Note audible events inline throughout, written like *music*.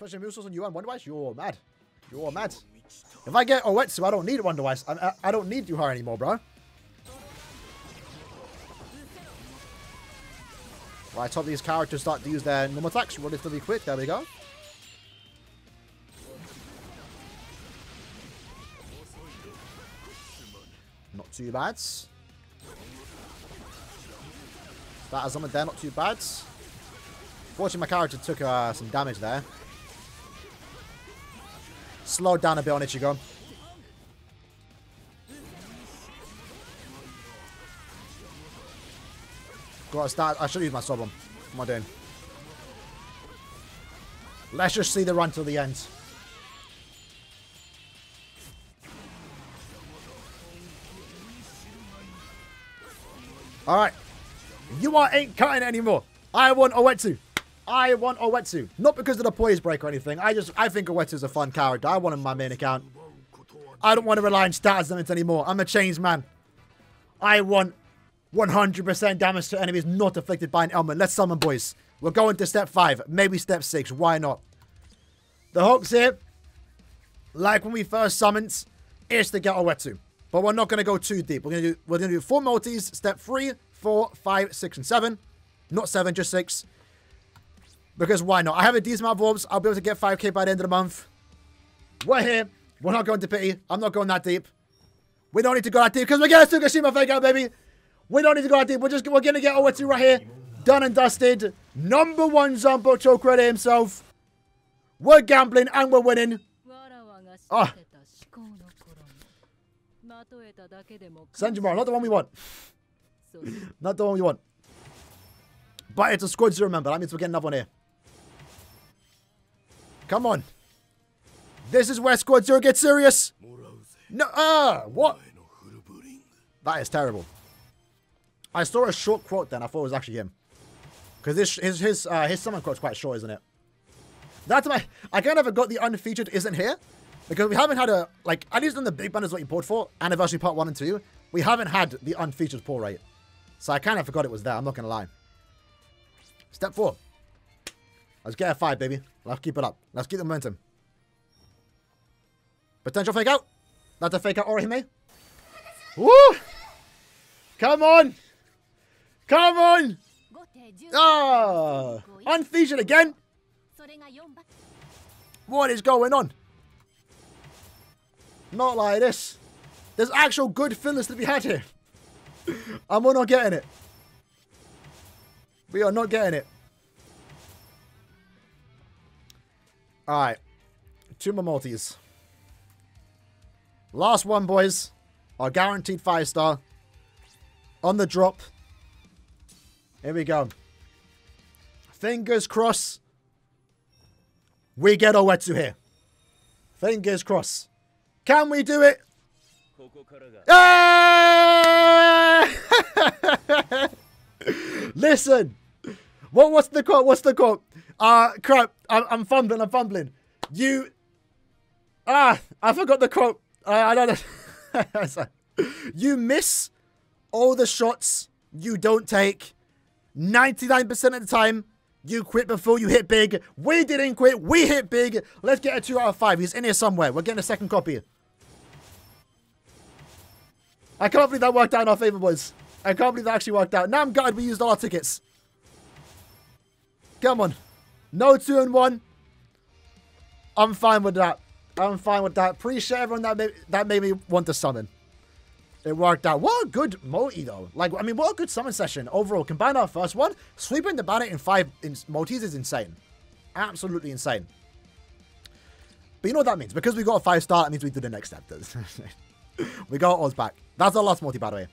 Especially Musos on Yuan Wonderweiss, you're mad. You're mad. If I get Oetsu, I don't need Wonderweiss. I, I, I don't need Yuhara anymore, bro. Right, top these characters start to use their normal attacks relatively quick. There we go. Not too bad. That as someone there, not too bad. Fortunately, my character took uh, some damage there. Slowed down a bit on Ichigo. Gotta start. I should use my sub What am I doing? Let's just see the run till the end. Alright. You are ain't cutting anymore. I want Oetsu. I want Oetsu. Not because of the poise break or anything. I just I think Oetsu is a fun character. I want him in my main account. I don't want to rely on stats limits anymore. I'm a changed man. I want 100% damage to enemies not afflicted by an element. Let's summon, boys. We're going to step 5. Maybe step 6. Why not? The hooks here, like when we first summoned, is to get Oetsu. But we're not going to go too deep. We're going to do we're going to do four multis. Step 3, 4, 5, 6, and 7. Not 7, just 6. Because why not? I have a decent amount of orbs. I'll be able to get 5k by the end of the month. We're here. We're not going to pity. I'm not going that deep. We don't need to go that deep because we're getting Tsukishima fake out, baby. We don't need to go that deep. We're just we're gonna get Oetsu right here. Done and dusted. Number one Zanpakuto credit himself. We're gambling and we're winning. Ah. Oh. Senjumaru, not the one we want. *laughs* not the one we want. But it's a squad to remember. That means we're getting another one here. Come on. This is where Squad Zero gets serious. No, ah, uh, what? That is terrible. I saw a short quote then. I thought it was actually him. Because his his his uh, his summon quote's quite short, isn't it? That's my. I kind of forgot the unfeatured isn't here because we haven't had a like at least on the big banners what you poured for anniversary part one and two. We haven't had the unfeatured pull rate, so I kind of forgot it was there. I'm not gonna lie. Step four. Let's get a five, baby. Let's keep it up. Let's keep the momentum. Potential fake out. That's a fake out Orihime. Woo! Come on! Come on! Ah! Unfeatured again? What is going on? Not like this. There's actual good fillers to be had here. *laughs* and we're not getting it. We are not getting it. Alright. Two more multis. Last one, boys. Our guaranteed five star. On the drop. Here we go. Fingers crossed. We get Oetsu here. Fingers crossed. Can we do it? Ah! *laughs* Listen. What? What's the quote? What's the quote? Uh, crap. I'm, I'm fumbling. I'm fumbling. You. Ah, I forgot the quote. Uh, I don't know. *laughs* you miss all the shots you don't take 99% of the time, you quit before you hit big. We didn't quit. We hit big. Let's get a 2 out of 5. He's in here somewhere. We're getting a second copy. I can't believe that worked out in our favor, boys. I can't believe that actually worked out. Now I'm glad we used all our tickets. Come on. No 2 and 1. I'm fine with that. I'm fine with that. Appreciate everyone that made, that made me want to summon. It worked out. What a good multi, though. Like, I mean, what a good summon session overall. Combine our first one, sweeping the banner in five in multis is insane. Absolutely insane. But you know what that means? Because we got a five star, it means we do the next step. *laughs* we got ours back. That's our last multi, by the way.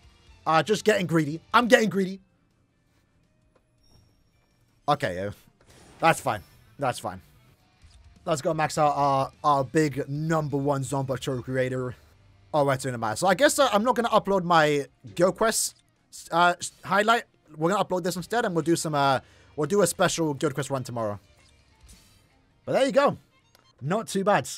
Uh, just getting greedy. I'm getting greedy. Okay. That's fine. That's fine. Let's go max out our, our big number one Zanpakuto creator. Oh, right, in a matter. So I guess uh, I'm not going to upload my Guild Quest uh, highlight. We're going to upload this instead, and we'll do some, uh, we'll do a special Guild Quest run tomorrow. But there you go. Not too bad.